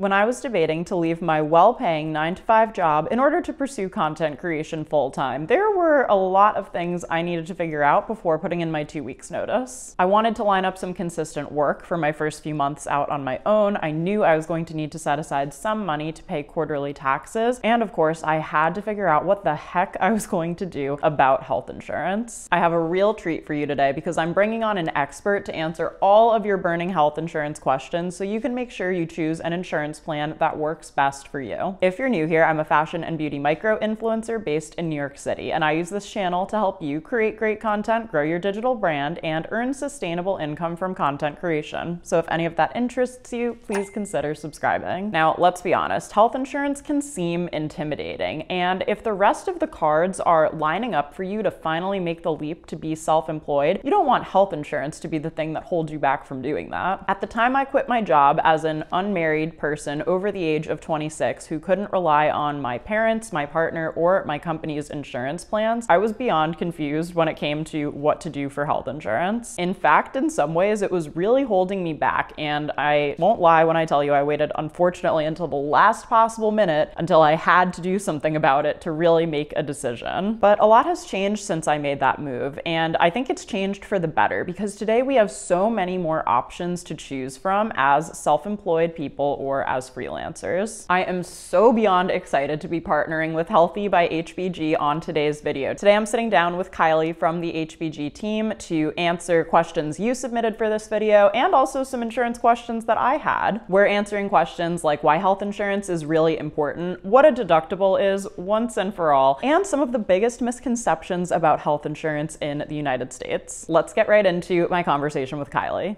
When I was debating to leave my well paying 9 to 5 job in order to pursue content creation full time, there were a lot of things I needed to figure out before putting in my two weeks' notice. I wanted to line up some consistent work for my first few months out on my own. I knew I was going to need to set aside some money to pay quarterly taxes, and of course, I had to figure out what the heck I was going to do about health insurance. I have a real treat for you today because I'm bringing on an expert to answer all of your burning health insurance questions so you can make sure you choose an insurance plan that works best for you. If you're new here, I'm a fashion and beauty micro influencer based in New York City, and I use this channel to help you create great content, grow your digital brand, and earn sustainable income from content creation. So if any of that interests you, please consider subscribing. Now, let's be honest, health insurance can seem intimidating, and if the rest of the cards are lining up for you to finally make the leap to be self employed, you don't want health insurance to be the thing that holds you back from doing that. At the time I quit my job as an unmarried person over the age of 26 who couldn't rely on my parents, my partner, or my company's insurance plans, I was beyond confused when it came to what to do for health insurance. In fact, in some ways, it was really holding me back, and I won't lie when I tell you I waited, unfortunately, until the last possible minute until I had to do something about it to really make a decision. But a lot has changed since I made that move, and I think it's changed for the better because today we have so many more options to choose from as self employed people or as freelancers. I am so beyond excited to be partnering with HealthEE by HBG on today's video. Today I'm sitting down with Kylie from the HBG team to answer questions you submitted for this video and also some insurance questions that I had. We're answering questions like why health insurance is really important, what a deductible is once and for all, and some of the biggest misconceptions about health insurance in the United States. Let's get right into my conversation with Kylie.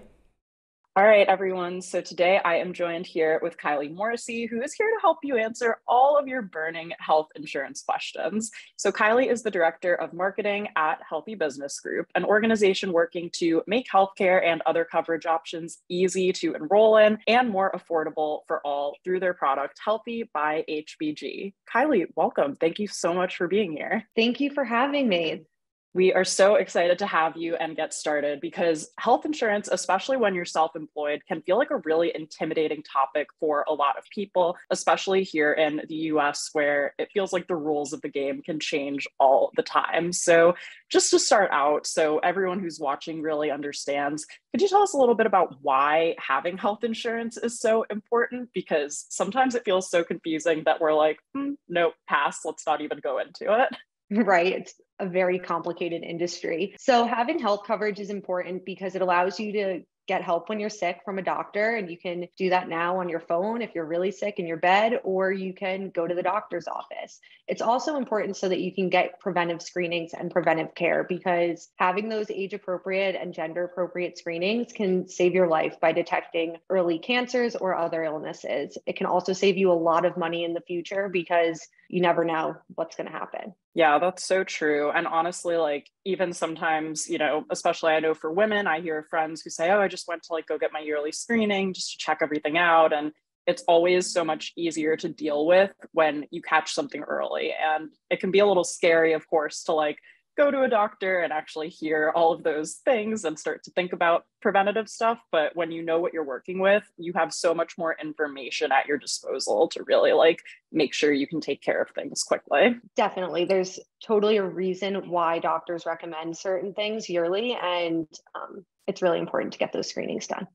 All right, everyone. So today I am joined here with Kylie Morrissey, who is here to help you answer all of your burning health insurance questions. So, Kylie is the director of marketing at Healthy Business Group, an organization working to make healthcare and other coverage options easy to enroll in and more affordable for all through their product, HealthEE by HBG. Kylie, welcome. Thank you so much for being here. Thank you for having me. We are so excited to have you and get started because health insurance, especially when you're self employed, can feel like a really intimidating topic for a lot of people, especially here in the US, where it feels like the rules of the game can change all the time. So, just to start out, so everyone who's watching really understands, could you tell us a little bit about why having health insurance is so important? Because sometimes it feels so confusing that we're like, hmm, nope, pass, let's not even go into it. right? It's a very complicated industry. So, having health coverage is important because it allows you to get help when you're sick from a doctor. And you can do that now on your phone if you're really sick in your bed, or you can go to the doctor's office. It's also important so that you can get preventive screenings and preventive care because having those age appropriate and gender appropriate screenings can save your life by detecting early cancers or other illnesses. It can also save you a lot of money in the future because you never know what's going to happen. Yeah, that's so true. And honestly, like even sometimes, you know, especially I know for women, I hear friends who say, "Oh, I just went to like go get my yearly screening just to check everything out." And it's always so much easier to deal with when you catch something early. And it can be a little scary, of course, to like go to a doctor and actually hear all of those things and start to think about preventative stuff. But when you know what you're working with, you have so much more information at your disposal to really like make sure you can take care of things quickly. Definitely. There's totally a reason why doctors recommend certain things yearly. And um, it's really important to get those screenings done.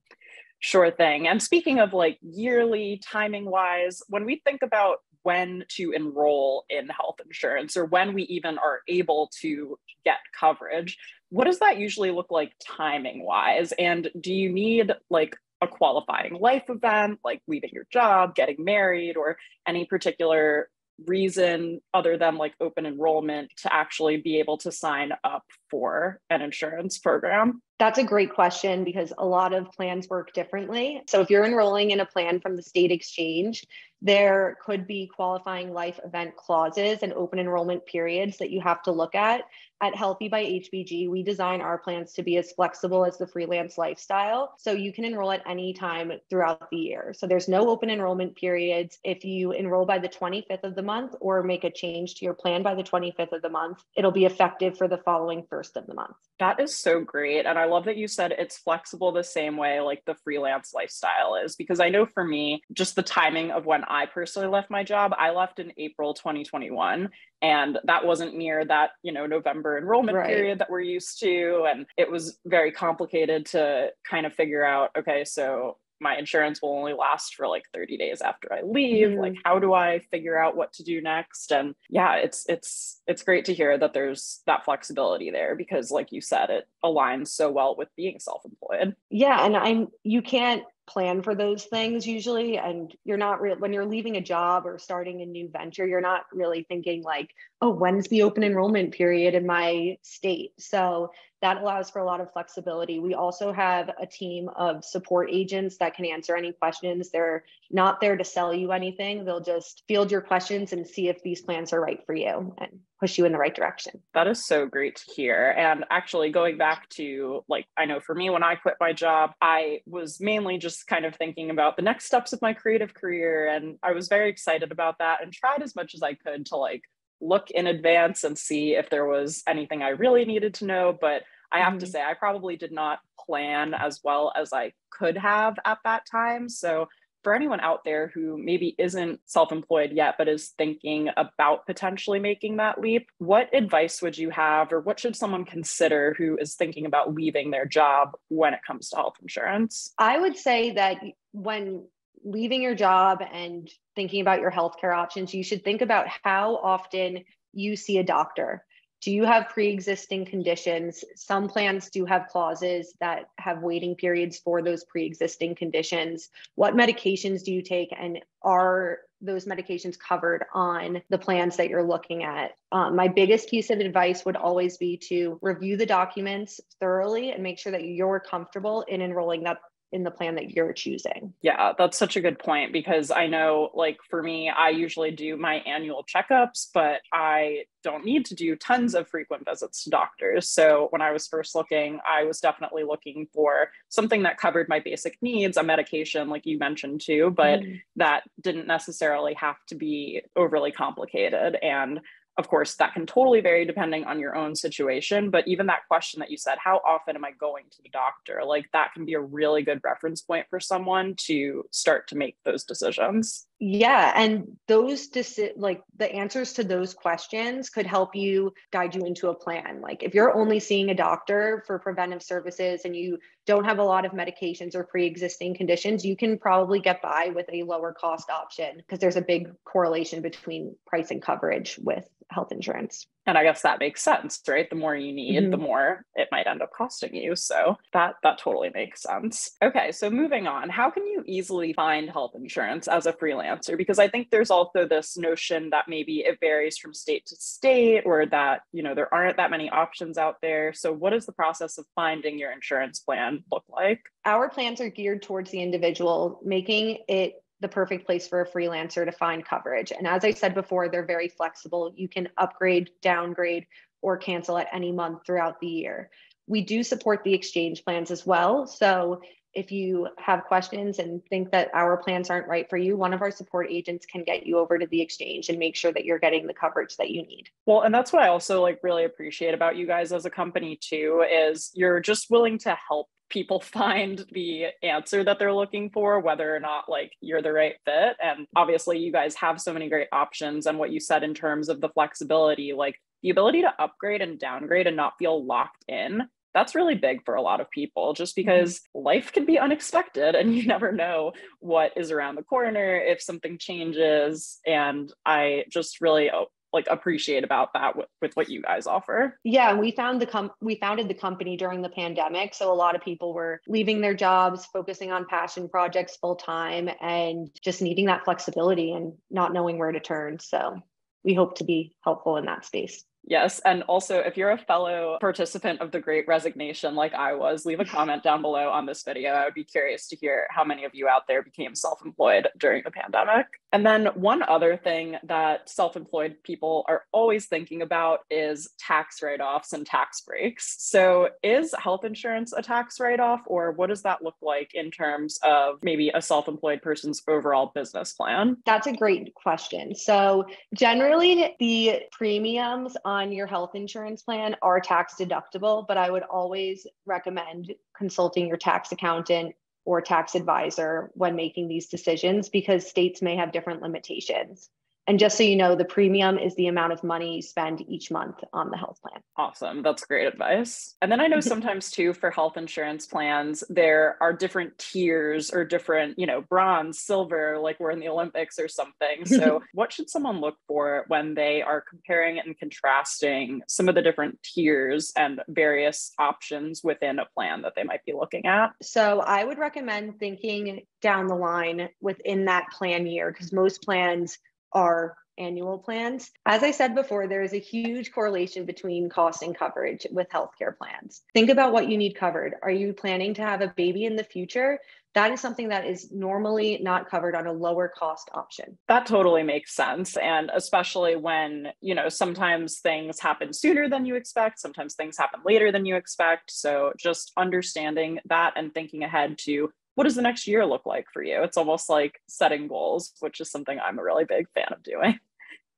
Sure thing. And speaking of like yearly timing wise, when we think about when to enroll in health insurance or when we even are able to get coverage. What does that usually look like timing wise? And do you need like a qualifying life event, like leaving your job, getting married, or any particular reason other than like open enrollment to actually be able to sign up for an insurance program? That's a great question because a lot of plans work differently. So, if you're enrolling in a plan from the state exchange, there could be qualifying life event clauses and open enrollment periods that you have to look at. At HealthEE by HBG, we design our plans to be as flexible as the freelance lifestyle. So you can enroll at any time throughout the year. So there's no open enrollment periods. If you enroll by the 25th of the month or make a change to your plan by the 25th of the month, it'll be effective for the following first of the month. That is so great. And I love that you said it's flexible the same way like the freelance lifestyle is, because I know for me, just the timing of when I personally left my job, I left in April 2021 and that wasn't near that you know november enrollment right. period that we're used to and it was very complicated to kind of figure out okay so my insurance will only last for like 30 days after I leave. Mm-hmm. Like how do I figure out what to do next? And yeah, it's it's it's great to hear that there's that flexibility there because like you said it aligns so well with being self-employed. Yeah, and I'm you can't plan for those things usually and you're not real when you're leaving a job or starting a new venture you're not really thinking like oh when's the open enrollment period in my state? So that allows for a lot of flexibility. We also have a team of support agents that can answer any questions. They're not there to sell you anything. They'll just field your questions and see if these plans are right for you and push you in the right direction. That is so great to hear. And actually, going back to like, I know for me, when I quit my job, I was mainly just kind of thinking about the next steps of my creative career. And I was very excited about that and tried as much as I could to like look in advance and see if there was anything I really needed to know. But I have mm-hmm. to say, I probably did not plan as well as I could have at that time. So, for anyone out there who maybe isn't self employed yet, but is thinking about potentially making that leap, what advice would you have, or what should someone consider who is thinking about leaving their job when it comes to health insurance? I would say that when leaving your job and thinking about your healthcare options, you should think about how often you see a doctor. Do you have pre existing conditions? Some plans do have clauses that have waiting periods for those pre existing conditions. What medications do you take? And are those medications covered on the plans that you're looking at? Um, my biggest piece of advice would always be to review the documents thoroughly and make sure that you're comfortable in enrolling that in the plan that you're choosing. Yeah, that's such a good point because I know, like, for me, I usually do my annual checkups, but I don't need to do tons of frequent visits to doctors. So when I was first looking, I was definitely looking for something that covered my basic needs, a medication, like you mentioned too, but mm. that didn't necessarily have to be overly complicated. And of course, that can totally vary depending on your own situation. But even that question that you said, how often am I going to the doctor? Like that can be a really good reference point for someone to start to make those decisions. Yeah. And those, deci- like the answers to those questions could help you guide you into a plan. Like if you're only seeing a doctor for preventive services and you don't have a lot of medications or pre existing conditions, you can probably get by with a lower cost option because there's a big correlation between price and coverage with health insurance. And I guess that makes sense, right? The more you need, mm-hmm. the more it might end up costing you. So that that totally makes sense. Okay, so moving on, how can you easily find health insurance as a freelancer? Because I think there's also this notion that maybe it varies from state to state or that, you know, there aren't that many options out there. So what does the process of finding your insurance plan look like? Our plans are geared towards the individual, making it the perfect place for a freelancer to find coverage. And as I said before, they're very flexible. You can upgrade, downgrade, or cancel at any month throughout the year. We do support the exchange plans as well. So if you have questions and think that our plans aren't right for you, one of our support agents can get you over to the exchange and make sure that you're getting the coverage that you need. Well, and that's what I also like really appreciate about you guys as a company too is you're just willing to help people find the answer that they're looking for whether or not like you're the right fit and obviously you guys have so many great options and what you said in terms of the flexibility like the ability to upgrade and downgrade and not feel locked in that's really big for a lot of people just mm-hmm. because mm-hmm. life can be unexpected and you never know what is around the corner if something changes and i just really oh, like appreciate about that with, with what you guys offer yeah we found the com- we founded the company during the pandemic so a lot of people were leaving their jobs focusing on passion projects full time and just needing that flexibility and not knowing where to turn so we hope to be helpful in that space Yes. And also, if you're a fellow participant of the great resignation like I was, leave a comment down below on this video. I would be curious to hear how many of you out there became self employed during the pandemic. And then one other thing that self employed people are always thinking about is tax write offs and tax breaks. So, is health insurance a tax write off, or what does that look like in terms of maybe a self employed person's overall business plan? That's a great question. So, generally, the premiums on your health insurance plan are tax deductible, but I would always recommend consulting your tax accountant or tax advisor when making these decisions because states may have different limitations. And just so you know, the premium is the amount of money you spend each month on the health plan. Awesome. That's great advice. And then I know sometimes too for health insurance plans, there are different tiers or different, you know, bronze, silver, like we're in the Olympics or something. So, what should someone look for when they are comparing and contrasting some of the different tiers and various options within a plan that they might be looking at? So, I would recommend thinking down the line within that plan year because most plans our annual plans. As I said before, there is a huge correlation between cost and coverage with healthcare plans. Think about what you need covered. Are you planning to have a baby in the future? That is something that is normally not covered on a lower cost option. That totally makes sense. And especially when, you know, sometimes things happen sooner than you expect, sometimes things happen later than you expect. So just understanding that and thinking ahead to what does the next year look like for you? It's almost like setting goals, which is something I'm a really big fan of doing.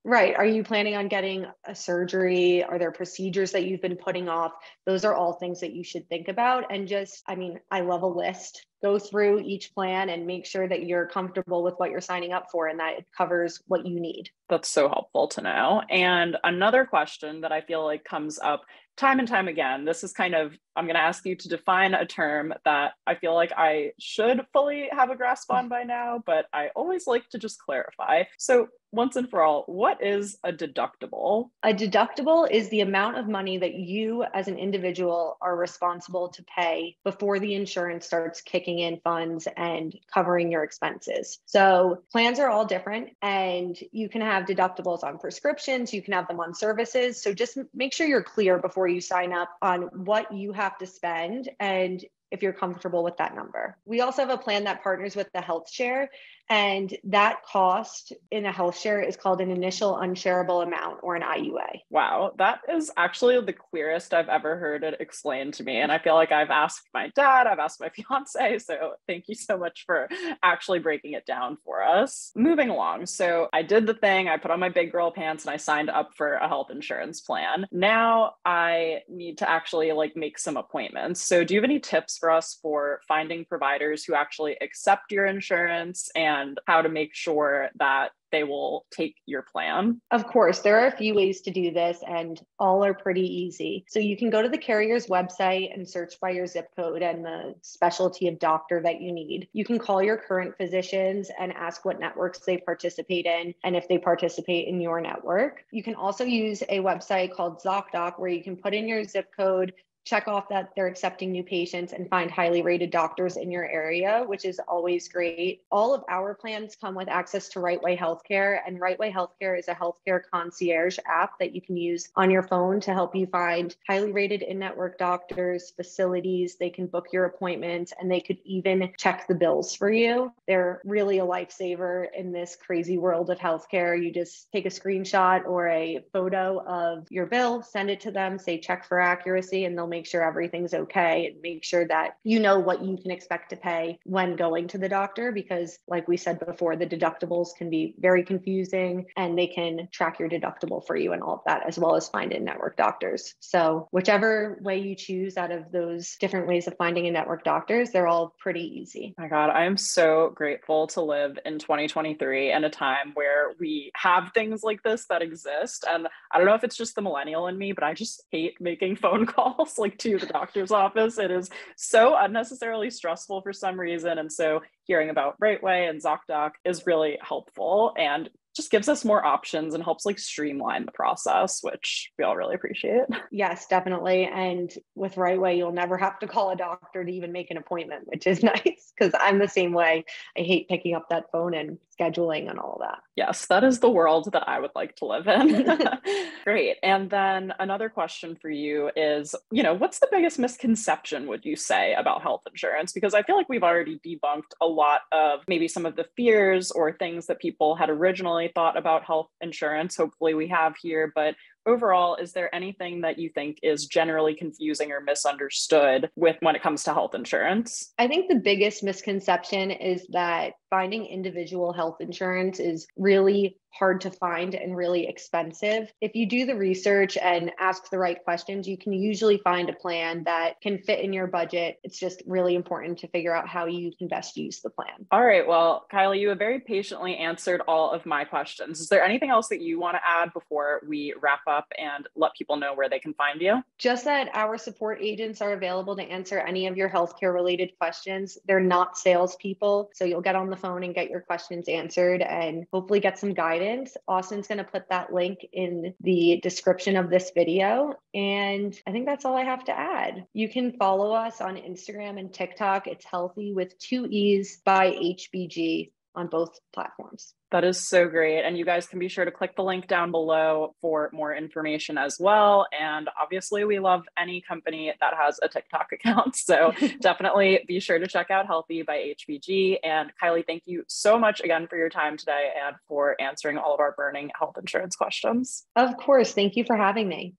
Right. Are you planning on getting a surgery? Are there procedures that you've been putting off? Those are all things that you should think about. And just, I mean, I love a list. Go through each plan and make sure that you're comfortable with what you're signing up for and that it covers what you need. That's so helpful to know. And another question that I feel like comes up time and time again, this is kind of, I'm going to ask you to define a term that I feel like I should fully have a grasp on by now, but I always like to just clarify. So, once and for all, what is a deductible? A deductible is the amount of money that you as an individual are responsible to pay before the insurance starts kicking in funds and covering your expenses. So, plans are all different, and you can have deductibles on prescriptions, you can have them on services. So, just make sure you're clear before you sign up on what you have to spend and if you're comfortable with that number. We also have a plan that partners with the health share and that cost in a health share is called an initial unshareable amount or an IUA. Wow, that is actually the clearest I've ever heard it explained to me. And I feel like I've asked my dad, I've asked my fiance. So thank you so much for actually breaking it down for us. Moving along. So I did the thing, I put on my big girl pants and I signed up for a health insurance plan. Now I need to actually like make some appointments. So do you have any tips for us for finding providers who actually accept your insurance and how to make sure that they will take your plan? Of course, there are a few ways to do this, and all are pretty easy. So you can go to the carrier's website and search by your zip code and the specialty of doctor that you need. You can call your current physicians and ask what networks they participate in and if they participate in your network. You can also use a website called ZocDoc where you can put in your zip code, check off that they're accepting new patients and find highly rated doctors in your area, which is always great. All of our plans come with access to Rightway Healthcare, and Rightway Healthcare is a healthcare concierge app that you can use on your phone to help you find highly rated in network doctors, facilities. They can book your appointments and they could even check the bills for you. They're really a lifesaver in this crazy world of healthcare. You just take a screenshot or a photo of your bill, send it to them, say check for accuracy, and they'll make sure everything's okay and make sure that you know what you can expect to pay when going to the doctor. Because, like we said before, the deductibles can be very confusing and they can track your deductible for you and all of that, as well as find in network doctors. So, whichever way you choose out of those different ways of finding a network doctors, they're all pretty easy. My God, I am so grateful to live in 2023 and a time where we have things like this that exist. And I don't know if it's just the millennial in me, but I just hate making phone calls like to the doctor's office. It is so unnecessarily stressful for some reason. And so hearing about Rightway and ZocDoc is really helpful. And just gives us more options and helps like streamline the process, which we all really appreciate. Yes, definitely. And with Rightway, you'll never have to call a doctor to even make an appointment, which is nice because I'm the same way. I hate picking up that phone and scheduling and all of that. Yes, that is the world that I would like to live in. Great. And then another question for you is, you know, what's the biggest misconception would you say about health insurance? Because I feel like we've already debunked a lot of maybe some of the fears or things that people had originally thought about health insurance. Hopefully we have here, but overall, is there anything that you think is generally confusing or misunderstood with when it comes to health insurance? I think the biggest misconception is that finding individual health insurance is really hard to find and really expensive. If you do the research and ask the right questions, you can usually find a plan that can fit in your budget. It's just really important to figure out how you can best use the plan. All right. Well, Kylie, you have very patiently answered all of my questions. Is there anything else that you want to add before we wrap up and let people know where they can find you? Just that our support agents are available to answer any of your healthcare related questions. They're not salespeople. So you'll get on the phone and get your questions answered and hopefully get some guidance. Austen's going to put that link in the description of this video. And I think that's all I have to add. You can follow us on Instagram and TikTok. It's healthy with two E's by HBG on both platforms. That is so great. And you guys can be sure to click the link down below for more information as well. And obviously, we love any company that has a TikTok account. So definitely be sure to check out HealthEE by HBG. And Kylie, thank you so much again for your time today and for answering all of our burning health insurance questions. Of course. Thank you for having me.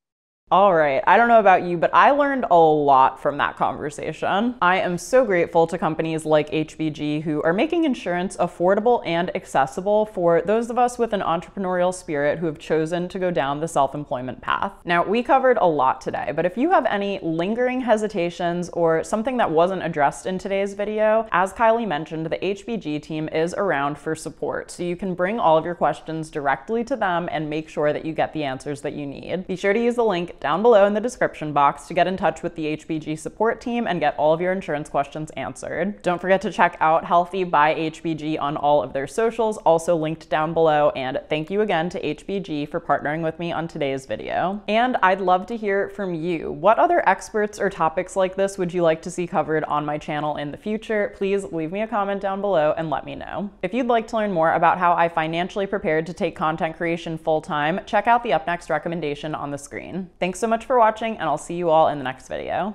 All right. I don't know about you, but I learned a lot from that conversation. I am so grateful to companies like HBG who are making insurance affordable and accessible for those of us with an entrepreneurial spirit who have chosen to go down the self employment path. Now, we covered a lot today, but if you have any lingering hesitations or something that wasn't addressed in today's video, as Kylie mentioned, the HBG team is around for support. So you can bring all of your questions directly to them and make sure that you get the answers that you need. Be sure to use the link down below in the description box to get in touch with the HBG support team and get all of your insurance questions answered. Don't forget to check out HealthEE by HBG on all of their socials, also linked down below. And thank you again to HBG for partnering with me on today's video. And I'd love to hear from you. What other experts or topics like this would you like to see covered on my channel in the future? Please leave me a comment down below and let me know. If you'd like to learn more about how I financially prepared to take content creation full time, check out the up next recommendation on the screen. Thanks so much for watching and I'll see you all in the next video.